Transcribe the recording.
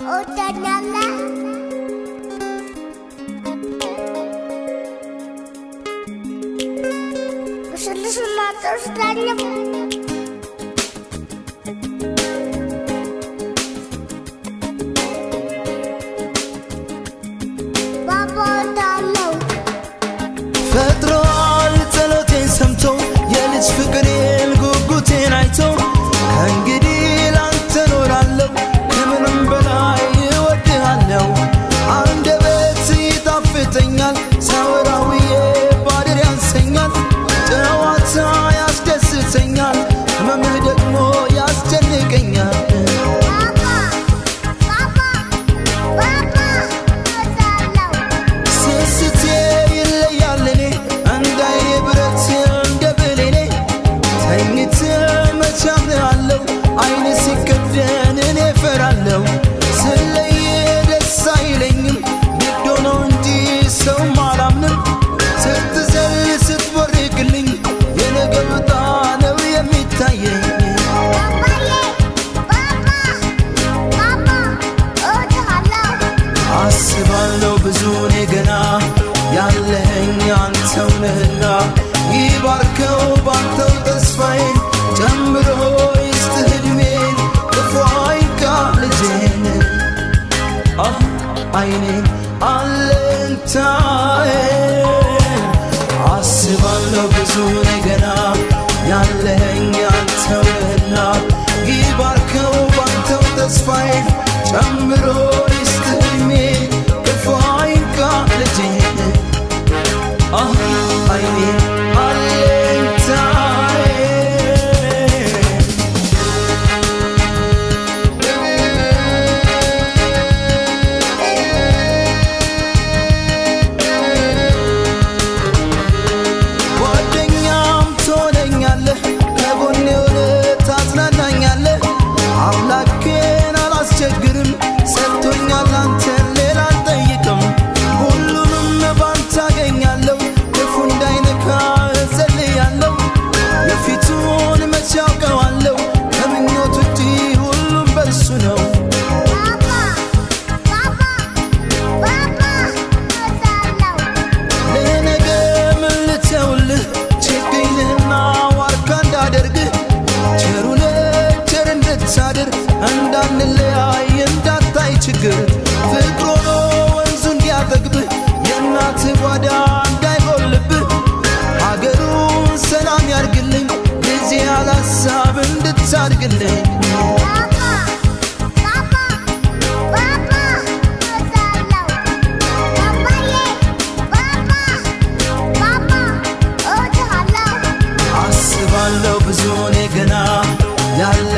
Odanala Işıl ışıl atışlarla አስባለሁ ብዙ እኔ ገና ያለኸኝ አንተው ይባርከው ባንተው ተስፋዬን ጨምሮ ይስጥህ ዕድሜን ክፉ አይንካ ልጄን። የሚያስደስት ፍቅሮ ወንዙ እንዲያጠግብህ የእናት ጓዳ እንዳይጎልብህ ሀገሩን ሰላም ያርግልኝ ጊዜ ያላሳብ እንድታድግልኝ። ብዙ እኔ ገና ያለ